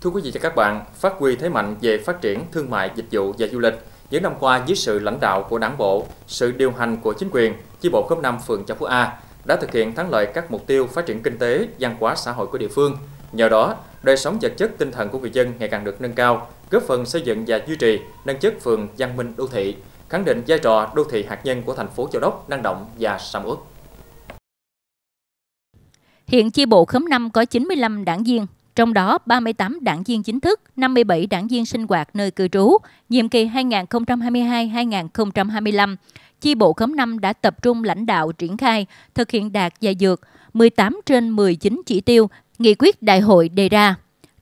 Thưa quý vị và các bạn, phát huy thế mạnh về phát triển thương mại, dịch vụ và du lịch, những năm qua dưới sự lãnh đạo của Đảng bộ, sự điều hành của chính quyền, chi bộ khóm 5 phường Châu Phú A đã thực hiện thắng lợi các mục tiêu phát triển kinh tế, văn hóa xã hội của địa phương. Nhờ đó, đời sống vật chất tinh thần của người dân ngày càng được nâng cao, góp phần xây dựng và duy trì nâng chất phường văn minh đô thị, khẳng định vai trò đô thị hạt nhân của thành phố Châu Đốc năng động và sầm uất. Hiện chi bộ khóm 5 có 95 đảng viên, trong đó 38 đảng viên chính thức, 57 đảng viên sinh hoạt nơi cư trú. Nhiệm kỳ 2022-2025, chi bộ khóm 5 đã tập trung lãnh đạo triển khai, thực hiện đạt và dược 18 trên 19 chỉ tiêu, nghị quyết đại hội đề ra.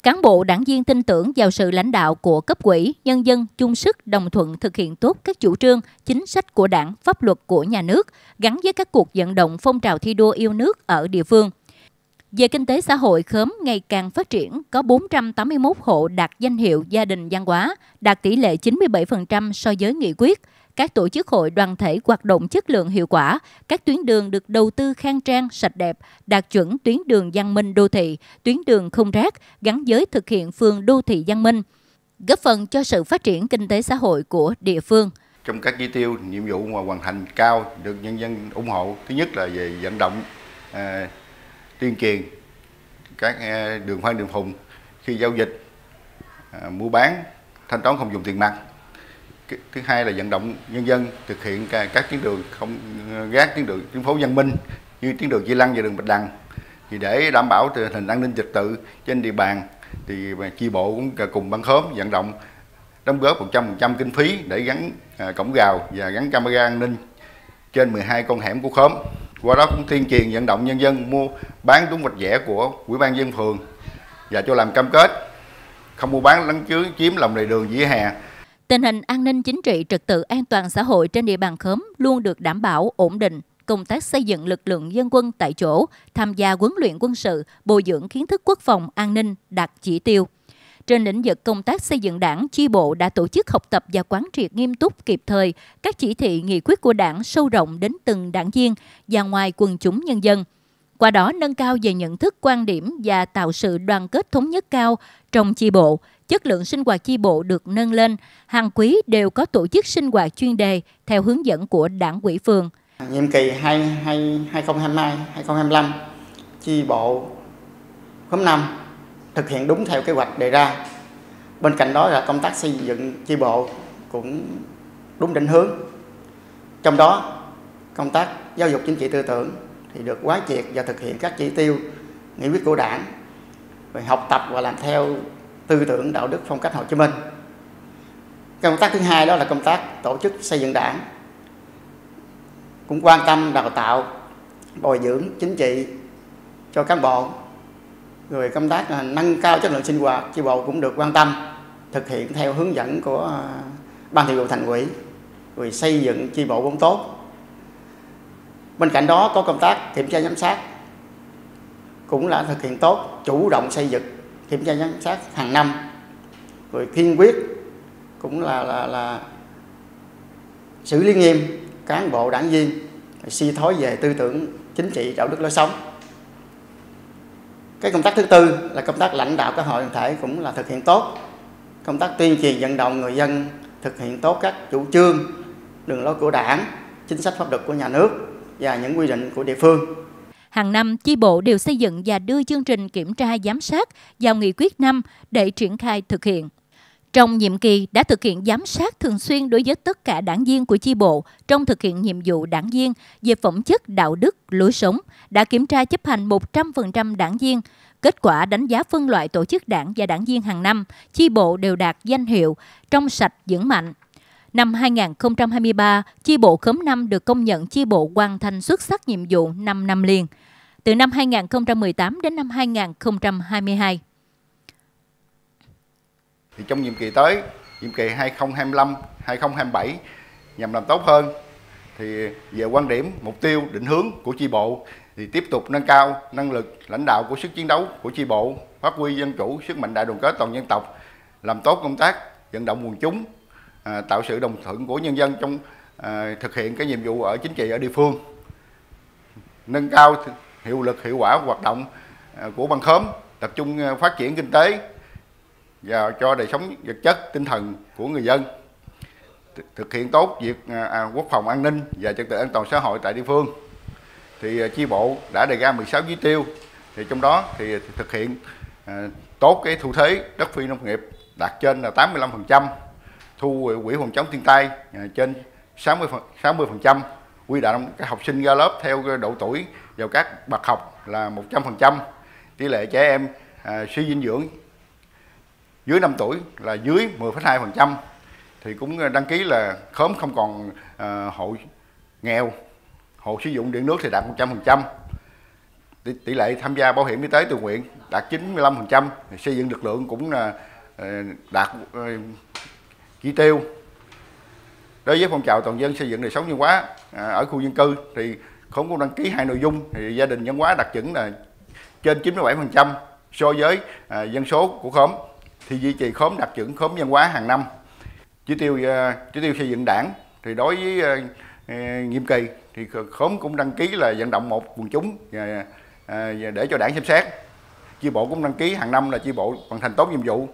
Cán bộ đảng viên tin tưởng vào sự lãnh đạo của cấp quỹ, nhân dân chung sức đồng thuận thực hiện tốt các chủ trương, chính sách của đảng, pháp luật của nhà nước, gắn với các cuộc vận động phong trào thi đua yêu nước ở địa phương. Về kinh tế xã hội, khóm ngày càng phát triển, có 481 hộ đạt danh hiệu gia đình văn hóa, đạt tỷ lệ 97% so với nghị quyết. Các tổ chức hội đoàn thể hoạt động chất lượng hiệu quả, các tuyến đường được đầu tư khang trang, sạch đẹp, đạt chuẩn tuyến đường văn minh đô thị, tuyến đường không rác, gắn với thực hiện phường đô thị văn minh, góp phần cho sự phát triển kinh tế xã hội của địa phương. Trong các chỉ tiêu nhiệm vụ mà hoàn thành cao được nhân dân ủng hộ thứ nhất là về vận động à, tuyên truyền các ờ, đường Phan, đường phùng khi giao dịch à, mua bán thanh toán không dùng tiền mặt. Thứ hai là vận động nhân dân thực hiện các tuyến đường không ờ, gác tuyến đường tuyến phố văn minh như tuyến đường Chi Lăng và đường Bạch Đằng. Thì để đảm bảo tình hình an ninh trật tự trên địa bàn thì chi bộ cũng cùng ban khóm vận động đóng góp 100% kinh phí để gắn à, cổng rào và gắn camera an ninh trên 12 con hẻm của khóm qua đó cũng tuyên truyền vận động nhân dân mua bán đúng vạch vẽ của ủy ban dân phường và cho làm cam kết không mua bán lấn chứa chiếm lòng lề đường vỉa hè Tình hình an ninh chính trị trật tự an toàn xã hội trên địa bàn khóm luôn được đảm bảo ổn định. Công tác xây dựng lực lượng dân quân tại chỗ, tham gia huấn luyện quân sự, bồi dưỡng kiến thức quốc phòng an ninh đạt chỉ tiêu. Trên lĩnh vực công tác xây dựng đảng, chi bộ đã tổ chức học tập và quán triệt nghiêm túc kịp thời các chỉ thị nghị quyết của đảng sâu rộng đến từng đảng viên và ngoài quần chúng nhân dân. Qua đó nâng cao về nhận thức quan điểm và tạo sự đoàn kết thống nhất cao trong chi bộ, chất lượng sinh hoạt chi bộ được nâng lên, hàng quý đều có tổ chức sinh hoạt chuyên đề theo hướng dẫn của đảng quỹ phường. Nhiệm kỳ 2022-2025, chi bộ khóm 5 thực hiện đúng theo kế hoạch đề ra. Bên cạnh đó là công tác xây dựng chi bộ cũng đúng định hướng. Trong đó, công tác giáo dục chính trị tư tưởng thì được quán triệt và thực hiện các chỉ tiêu nghị quyết của đảng về học tập và làm theo tư tưởng đạo đức phong cách Hồ Chí Minh. Công tác thứ hai đó là công tác tổ chức xây dựng đảng. Cũng quan tâm đào tạo, bồi dưỡng chính trị cho cán bộ. Rồi công tác à, nâng cao chất lượng sinh hoạt chi bộ cũng được quan tâm, thực hiện theo hướng dẫn của à, ban thường vụ thành ủy. Rồi xây dựng chi bộ vốn tốt. Bên cạnh đó có công tác kiểm tra giám sát, cũng là thực hiện tốt, chủ động xây dựng, kiểm tra giám sát hàng năm. Rồi kiên quyết cũng là là là xử lý nghiêm cán bộ đảng viên suy thoái về tư tưởng chính trị, đạo đức lối sống cái công tác thứ tư là công tác lãnh đạo các hội đoàn thể cũng là thực hiện tốt công tác tuyên truyền vận động người dân thực hiện tốt các chủ trương đường lối của đảng chính sách pháp luật của nhà nước và những quy định của địa phương Hàng năm, chi bộ đều xây dựng và đưa chương trình kiểm tra giám sát vào nghị quyết năm để triển khai thực hiện. Trong nhiệm kỳ đã thực hiện giám sát thường xuyên đối với tất cả đảng viên của chi bộ trong thực hiện nhiệm vụ đảng viên về phẩm chất đạo đức, lối sống, đã kiểm tra chấp hành 100% đảng viên. Kết quả đánh giá phân loại tổ chức đảng và đảng viên hàng năm, chi bộ đều đạt danh hiệu trong sạch vững mạnh. Năm 2023, chi bộ khóm 5 được công nhận chi bộ hoàn thành xuất sắc nhiệm vụ 5 năm liền từ năm 2018 đến năm 2022. Thì trong nhiệm kỳ tới, nhiệm kỳ 2025-2027 nhằm làm tốt hơn thì về quan điểm, mục tiêu, định hướng của chi bộ thì tiếp tục nâng cao năng lực lãnh đạo của sức chiến đấu của chi bộ, phát huy dân chủ, sức mạnh đại đoàn kết toàn dân tộc, làm tốt công tác vận động quần chúng, à, tạo sự đồng thuận của nhân dân trong à, thực hiện cái nhiệm vụ ở chính trị ở địa phương, nâng cao hiệu lực hiệu quả hoạt động à, của băng khóm tập trung à, phát triển kinh tế và cho đời sống vật chất tinh thần của người dân. Thực hiện tốt việc à, à, quốc phòng an ninh và trật tự an toàn xã hội tại địa phương. Thì à, chi bộ đã đề ra 16 chỉ tiêu. Thì trong đó thì thực hiện à, tốt cái thu thuế đất phi nông nghiệp đạt trên là 85%, thu quỹ phòng chống thiên tai à, trên 60 60%, quy động các học sinh ra lớp theo độ tuổi vào các bậc học là 100%, tỷ lệ trẻ em à, suy dinh dưỡng dưới 5 tuổi là dưới 10,2% thì cũng ờ, đăng ký là khóm không còn à, hộ nghèo hộ sử dụng điện nước thì đạt 100% tỷ, tỷ lệ tham gia bảo hiểm y tế tự nguyện đạt 95% xây dựng lực lượng cũng là ờ, đạt chi chỉ tiêu. Đối với phong trào toàn dân xây dựng đời sống văn hóa à, ở khu dân cư thì không cũng đăng ký hai nội dung thì gia đình văn hóa đạt chuẩn là trên 97% so với à, dân số của khóm thì duy trì khóm đặc chuẩn khóm văn hóa hàng năm. Chỉ tiêu ờ, chỉ tiêu xây dựng đảng, thì đối với ờ, ờ, nhiệm kỳ, thì khóm cũng đăng ký là vận động một quần chúng và để cho đảng xem xét. Chi bộ cũng đăng ký hàng năm là chi bộ hoàn thành tốt nhiệm vụ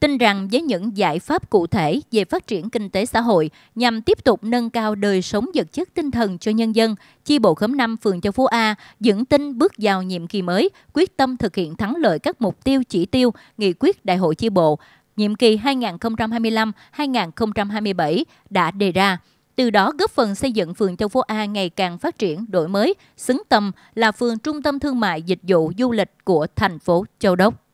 tin rằng với những giải pháp cụ thể về phát triển kinh tế xã hội nhằm tiếp tục nâng cao đời sống vật chất tinh thần cho nhân dân, chi bộ khóm 5 phường Châu Phú A vững tin bước vào nhiệm kỳ mới, quyết tâm thực hiện thắng lợi các mục tiêu chỉ tiêu, nghị quyết đại hội chi bộ nhiệm kỳ 2025-2027 đã đề ra từ đó góp phần xây dựng phường Châu Phú A ngày càng phát triển, đổi mới, xứng tầm là phường trung tâm thương mại dịch vụ du lịch của thành phố Châu Đốc.